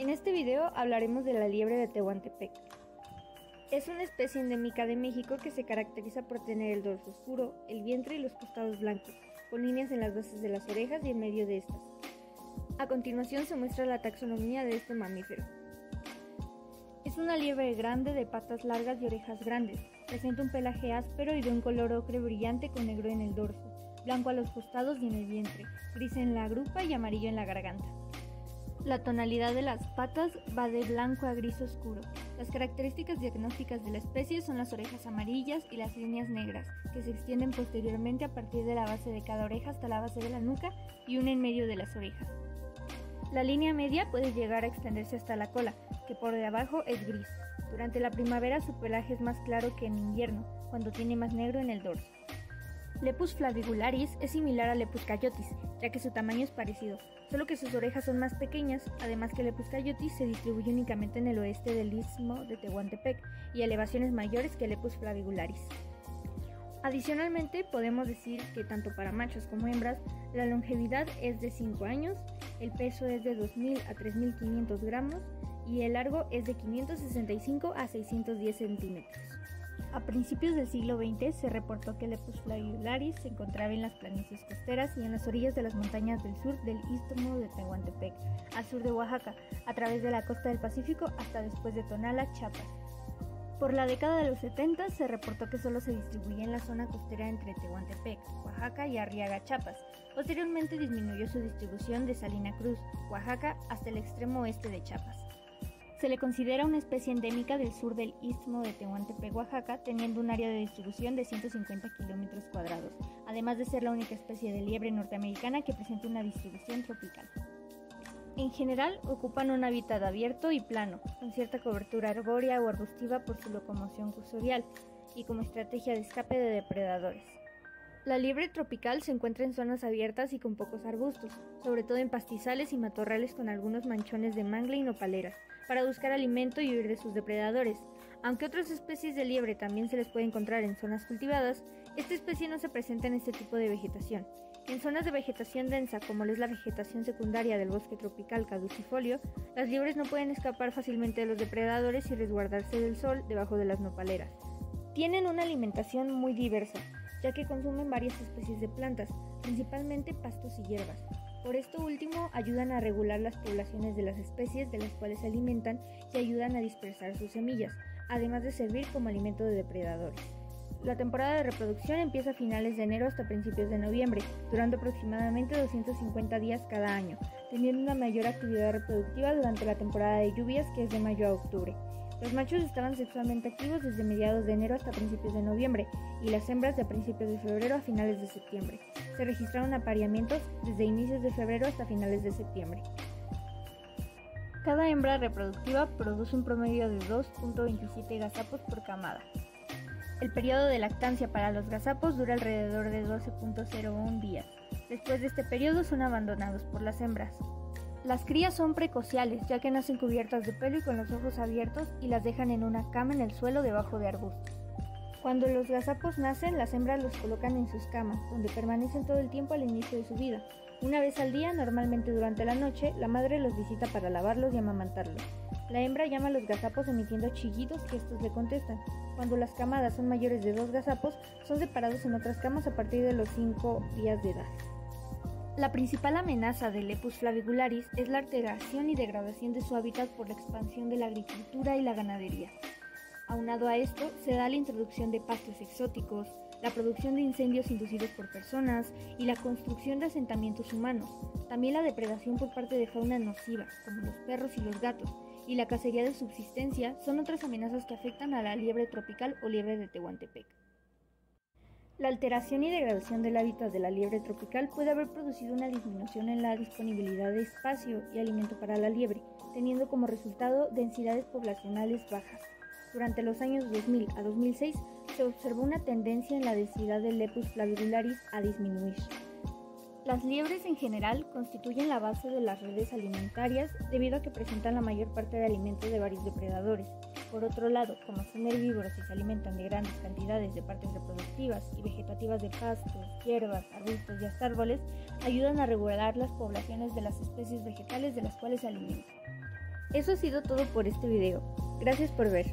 En este video hablaremos de la liebre de Tehuantepec. Es una especie endémica de México que se caracteriza por tener el dorso oscuro, el vientre y los costados blancos, con líneas en las bases de las orejas y en medio de estas. A continuación se muestra la taxonomía de este mamífero. Es una liebre grande de patas largas y orejas grandes. Presenta un pelaje áspero y de un color ocre brillante con negro en el dorso, blanco a los costados y en el vientre, gris en la grupa y amarillo en la garganta. La tonalidad de las patas va de blanco a gris oscuro. Las características diagnósticas de la especie son las orejas amarillas y las líneas negras, que se extienden posteriormente a partir de la base de cada oreja hasta la base de la nuca y una en medio de las orejas. La línea media puede llegar a extenderse hasta la cola, que por debajo es gris. Durante la primavera su pelaje es más claro que en invierno, cuando tiene más negro en el dorso. Lepus flavigularis es similar a Lepus cayotis, ya que su tamaño es parecido, solo que sus orejas son más pequeñas, además que Lepus cayotis se distribuye únicamente en el oeste del istmo de Tehuantepec y elevaciones mayores que Lepus flavigularis. Adicionalmente, podemos decir que tanto para machos como hembras, la longevidad es de 5 años, el peso es de 2.000 a 3.500 gramos y el largo es de 565 a 610 centímetros. A principios del siglo XX se reportó que Lepus flavularis se encontraba en las planicies costeras y en las orillas de las montañas del sur del istmo de Tehuantepec, al sur de Oaxaca, a través de la costa del Pacífico hasta después de Tonala, Chiapas. Por la década de los 70 se reportó que solo se distribuía en la zona costera entre Tehuantepec, Oaxaca y Arriaga, Chiapas. Posteriormente disminuyó su distribución de Salina Cruz, Oaxaca, hasta el extremo oeste de Chiapas. Se le considera una especie endémica del sur del istmo de Tehuantepec, Oaxaca, teniendo un área de distribución de 150 kilómetros cuadrados, además de ser la única especie de liebre norteamericana que presenta una distribución tropical. En general, ocupan un hábitat abierto y plano, con cierta cobertura arbórea o arbustiva por su locomoción cursorial y como estrategia de escape de depredadores. La liebre tropical se encuentra en zonas abiertas y con pocos arbustos, sobre todo en pastizales y matorrales con algunos manchones de mangle y nopaleras, para buscar alimento y huir de sus depredadores. Aunque otras especies de liebre también se les puede encontrar en zonas cultivadas, esta especie no se presenta en este tipo de vegetación. En zonas de vegetación densa, como es la vegetación secundaria del bosque tropical caducifolio, las liebres no pueden escapar fácilmente de los depredadores y resguardarse del sol debajo de las nopaleras. Tienen una alimentación muy diversa, ya que consumen varias especies de plantas, principalmente pastos y hierbas. Por esto último, ayudan a regular las poblaciones de las especies de las cuales se alimentan y ayudan a dispersar sus semillas, además de servir como alimento de depredadores. La temporada de reproducción empieza a finales de enero hasta principios de noviembre, durando aproximadamente 250 días cada año, teniendo una mayor actividad reproductiva durante la temporada de lluvias que es de mayo a octubre. Los machos estaban sexualmente activos desde mediados de enero hasta principios de noviembre y las hembras de principios de febrero a finales de septiembre. Se registraron apareamientos desde inicios de febrero hasta finales de septiembre. Cada hembra reproductiva produce un promedio de 2.27 gazapos por camada. El periodo de lactancia para los gazapos dura alrededor de 12.01 días. Después de este periodo son abandonados por las hembras. Las crías son precociales, ya que nacen cubiertas de pelo y con los ojos abiertos y las dejan en una cama en el suelo debajo de arbustos. Cuando los gazapos nacen, las hembras los colocan en sus camas, donde permanecen todo el tiempo al inicio de su vida. Una vez al día, normalmente durante la noche, la madre los visita para lavarlos y amamantarlos. La hembra llama a los gazapos emitiendo chillidos que estos le contestan. Cuando las camadas son mayores de dos gazapos, son separados en otras camas a partir de los 5 días de edad. La principal amenaza del Lepus flavigularis es la alteración y degradación de su hábitat por la expansión de la agricultura y la ganadería. Aunado a esto, se da la introducción de pastos exóticos, la producción de incendios inducidos por personas y la construcción de asentamientos humanos. También la depredación por parte de fauna nociva, como los perros y los gatos, y la cacería de subsistencia son otras amenazas que afectan a la liebre tropical o liebre de Tehuantepec. La alteración y degradación del hábitat de la liebre tropical puede haber producido una disminución en la disponibilidad de espacio y alimento para la liebre, teniendo como resultado densidades poblacionales bajas. Durante los años 2000 a 2006 se observó una tendencia en la densidad del Lepus flavularis a disminuir. Las liebres en general constituyen la base de las redes alimentarias debido a que presentan la mayor parte de alimentos de varios depredadores, por otro lado, como son herbívoros y se alimentan de grandes cantidades de partes reproductivas y vegetativas de pastos, hierbas, arbustos y hasta árboles, ayudan a regular las poblaciones de las especies vegetales de las cuales se alimentan. Eso ha sido todo por este video. Gracias por ver.